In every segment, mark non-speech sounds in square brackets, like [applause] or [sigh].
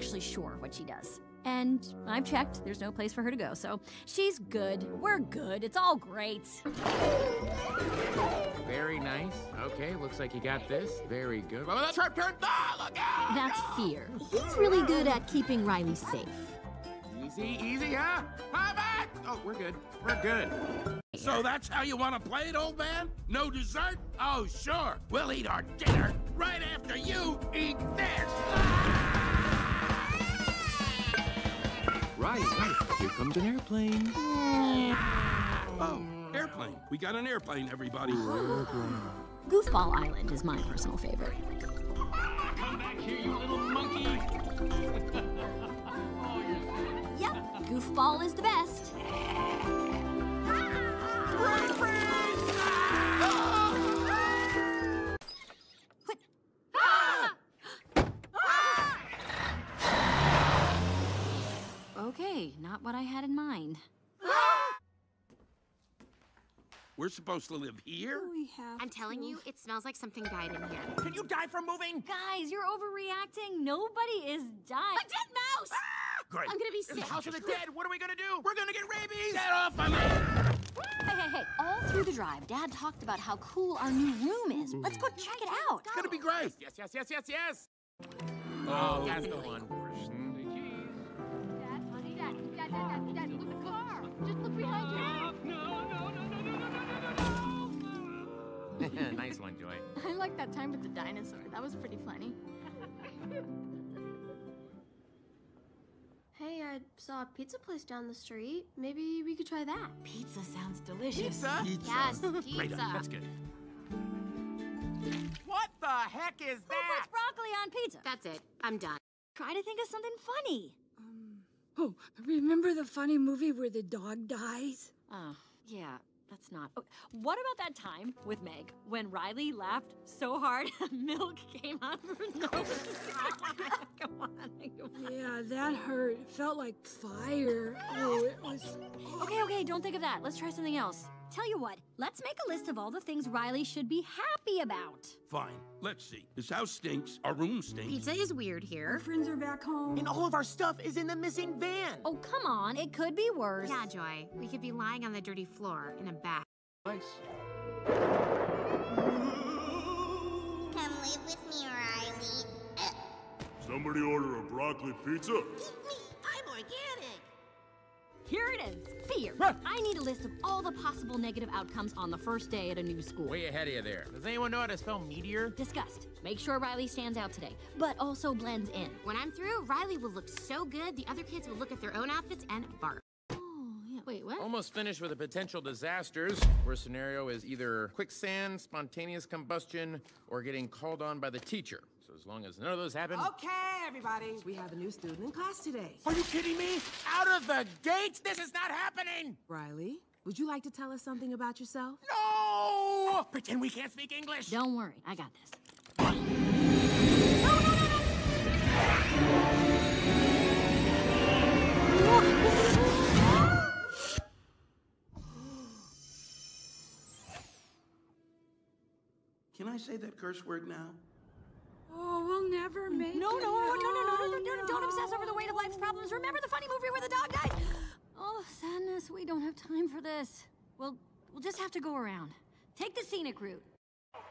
actually sure what she does. And I've checked, there's no place for her to go, so she's good. We're good. It's all great. Very nice. Okay, looks like you got this. Very good. Oh, that's her turn. Ah, look out! That's fear. He's really good at keeping Riley safe. Easy, easy, huh? How about? Oh, we're good. We're good. So that's how you want to play it, old man? No dessert? Oh, sure. We'll eat our dinner right after you eat this. Right, right. Here comes an airplane. Oh, airplane. We got an airplane, everybody. Goofball Island is my personal favorite. Come back here, you little monkey. Yep, Goofball is the best. [laughs] Okay, not what I had in mind. [gasps] We're supposed to live here? We have I'm telling you, it smells like something died in here. Can you die from moving? Guys, you're overreacting. Nobody is dying. A dead mouse! Ah! Great. I'm gonna be It's sick. the house of the dead. What are we gonna do? We're gonna get rabies. Get off my me! Hey, hey, hey. All through the drive, Dad talked about how cool our new room is. Let's go check it out. It's gonna be great. Yes, yes, yes, yes, yes. Oh, oh. that's the one. Dad, honey, Dad, Dad, Dad, Dad, Dad, look, look, just look behind you. [laughs] nice one, Joy. I like that time with the dinosaur. That was pretty funny. [laughs] Hey, I saw a pizza place down the street. Maybe we could try that. Pizza sounds delicious. Pizza? Yes, [laughs] pizza. Great. That's good. What the heck is that? Who puts broccoli on pizza? That's it. I'm done. Try to think of something funny. Oh, remember the funny movie where the dog dies? Oh, yeah, that's not. Oh, what about that time with Meg when Riley laughed so hard [laughs] milk came out of her nose? [laughs] come on, come on. Yeah, that hurt. It felt like fire. Oh, it was. Okay, okay, don't think of that. Let's try something else. Tell you what, let's make a list of all the things Riley should be happy about. Fine. Let's see. This house stinks. Our room stinks. Pizza is weird here. Our friends are back home. And all of our stuff is in the missing van. Oh, come on, it could be worse. Yeah, Joy. We could be lying on the dirty floor in a bath. Nice. Come live with me, Riley. Somebody order a broccoli pizza? I'm organic. Here it is fear. I need a list of all the possible negative outcomes on the first day at a new school. Way ahead of you there. Does anyone know how to spell meteor? Disgust. Make sure Riley stands out today, but also blends in. When I'm through, Riley will look so good, the other kids will look at their own outfits and bark. Oh, yeah. Wait, what? Almost finished with the potential disasters, Worst scenario is either quicksand, spontaneous combustion, or getting called on by the teacher. So as long as none of those happen. Okay, everybody. We have a new student in class today. Are you kidding me? Out of the gates? This is not happening! Riley, would you like to tell us something about yourself? No! Pretend we can't speak English. Don't worry, I got this. Can I say that curse word now? We'll never make No, no, it. no, no, no, no, no, no, no, Oh, don't obsess over the weight of life's problems. Remember the funny movie where the dog dies? Oh, sadness, we don't have time for this. We'll, we'll just have to go around. Take the scenic route.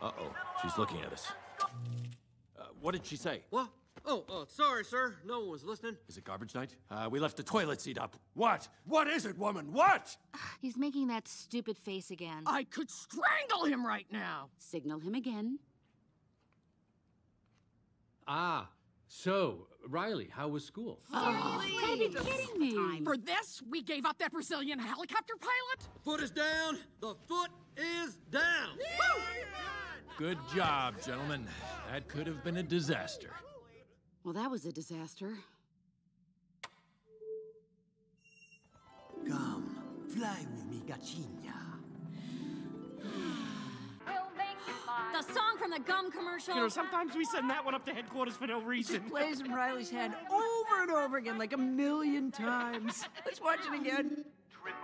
Uh-oh. She's looking at us. Uh, what did she say? What? Oh, oh, sorry, sir. No one was listening. Is it garbage night? Uh, we left the toilet seat up. What? What is it, woman? What? He's making that stupid face again. I could strangle him right now. Signal him again. Ah, so, Riley, how was school? Oh, you gotta be kidding me. For this, we gave up that Brazilian helicopter pilot? Foot is down. The foot is down. Good job, gentlemen. That could have been a disaster. Well, that was a disaster. Come, fly with me, Gachinya. From the gum commercial. You know, sometimes we send that one up to headquarters for no reason. Plays in Riley's head over and over again, like a million times. Let's watch it again.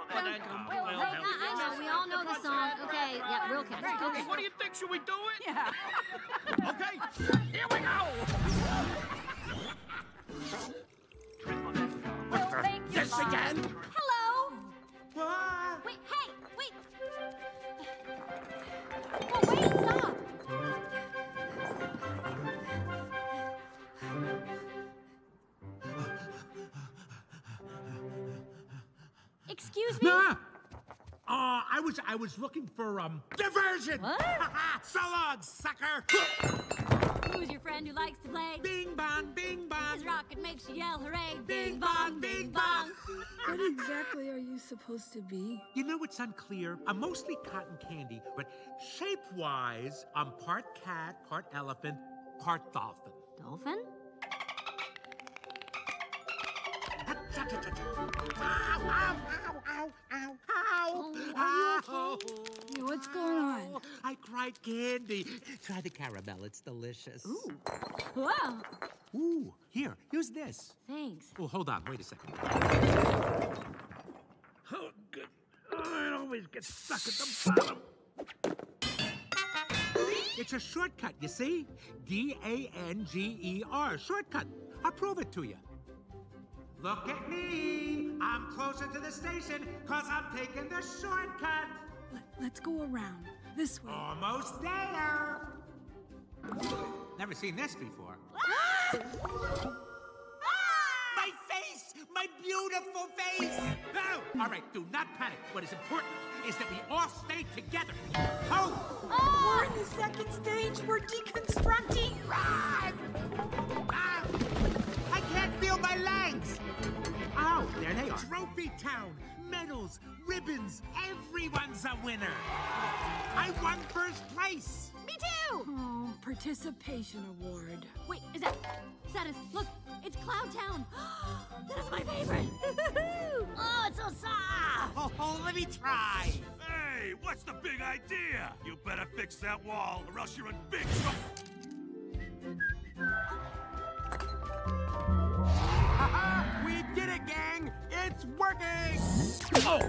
I know, we all know the song. Okay, yeah, real catchy. Okay. What do you think? Should we do it? Yeah. [laughs] Okay, here we go. this again? Hello. Wait, hey, Excuse me. Nah. Uh, I was I was looking for um Diversion! What? [laughs] so long, sucker! Who's your friend who likes to play? Bing bong, bing bong. His rocket makes you yell hooray. Bing bong, bing bong. What exactly are you supposed to be? You know it's unclear. I'm mostly cotton candy, but shape-wise, I'm part cat, part elephant, part dolphin. Dolphin? Ow, ow, ow, ow, ow, ow. Are? What's going on? I cried candy. Try the caramel, it's delicious. Ooh. Wow. Ooh, here, use this. Thanks. Oh, hold on, wait a second. Oh, good. Oh, it always gets stuck at the bottom. It's a shortcut, you see? D A N G E R, shortcut. I'll prove it to you. Look at me. I'm closer to the station because I'm taking the shortcut. Let, us go around. This way. Almost there. Never seen this before. [gasps] My face! My beautiful face! No! All right, do not panic. What is important is that we all stay together. Oh! We're in the second stage. We're deconstructing. Ah! I feel my legs! Oh, there they are. Trophy Town! Medals, ribbons, everyone's a winner! I won first place! Me too. Oh, participation award. Wait, is that Satis? Look, it's Cloud Town. [gasps] that is my favorite. [laughs] oh, it's so soft. Oh, oh, let me try! Hey, what's the big idea? You better fix that wall, or else you're in big trouble. Working! Oh!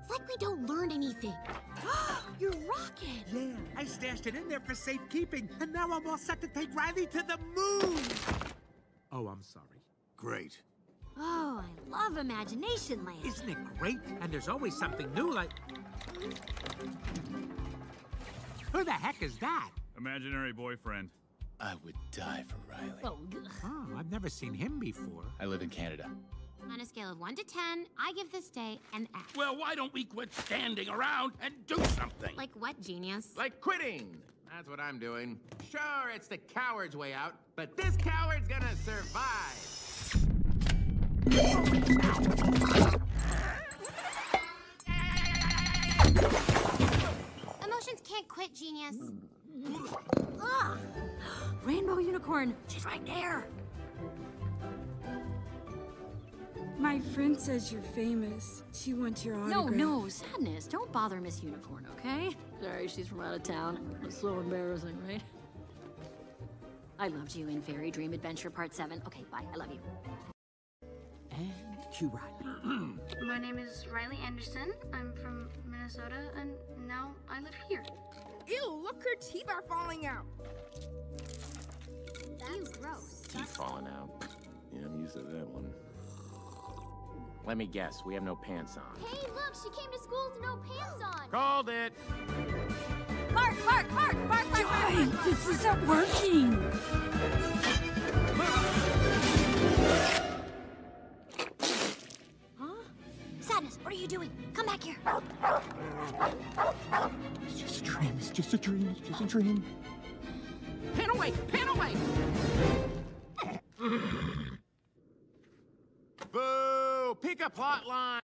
It's like we don't learn anything. [gasps] You're rocket. Yeah, I stashed it in there for safekeeping, and now I'm all set to take Riley to the moon! Oh, I'm sorry. Great. Oh, I love Imagination Land. Isn't it great? And there's always something new, like. Who the heck is that? Imaginary boyfriend. I would die for Riley. Oh. Oh, I've never seen him before. I live in Canada. On a scale of 1 to 10, I give this day an F. Well, why don't we quit standing around and do something? Like what, genius? Like quitting. That's what I'm doing. Sure, it's the coward's way out, but this coward's gonna survive. Emotions can't quit, genius. Ugh. Rainbow unicorn. She's right there. My friend says you're famous. She wants your No, autograph. no, sadness. Don't bother Miss Unicorn, okay? Sorry, she's from out of town. It's so embarrassing, right? I loved you in Fairy Dream Adventure Part 7. Okay, bye. I love you. And cue Riley. My name is Riley Anderson. I'm from Minnesota, and now I live here. Ew, look, her teeth are falling out. Ew, gross. Teeth falling out. Yeah, I'm used to that one. Let me guess, we have no pants on. Hey, look, she came to school with no pants on. Called it! Bark, bark, bark, bark, bark, Joy, bark. this isn't working. Just a dream, it's just a dream. Pan away! Pan away! Boo! Pick a plot line!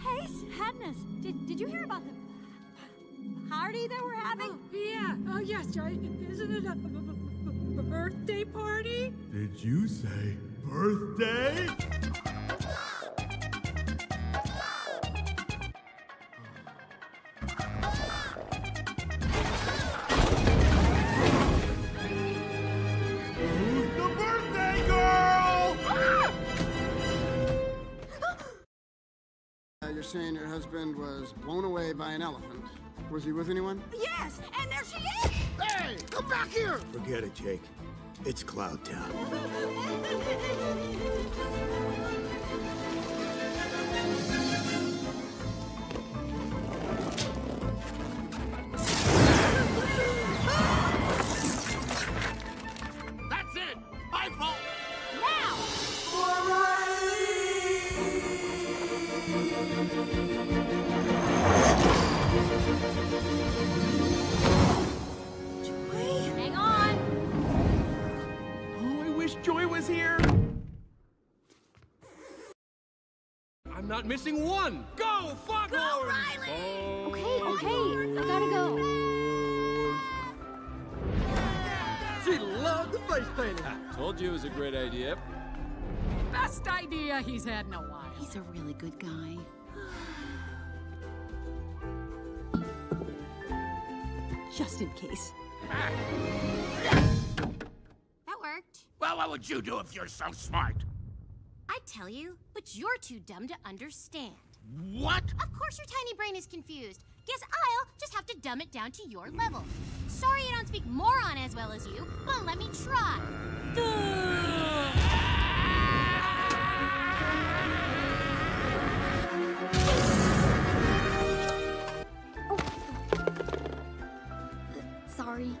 Hey, Sadness, did, did you hear about the party that we're having? Oh, Yeah. Oh, yes, Joy. Isn't it a birthday party? Did you say birthday? Ah! You're saying your husband was blown away by an elephant. Was he with anyone? Yes, and there she is! Hey, come back here! Forget it, Jake. It's Cloud Town. [laughs] not missing one. Go, Foghorn! Go, Riley! Okay, okay. I gotta go. She loved the face painting. Ah, told you it was a great idea. Best idea he's had in a while. He's a really good guy. Just in case. That worked. Well, what would you do if you're so smart? I'd tell you, but you're too dumb to understand. What? Of course your tiny brain is confused. Guess I'll just have to dumb it down to your level. Sorry I don't speak moron as well as you, but let me try. Oh. Sorry.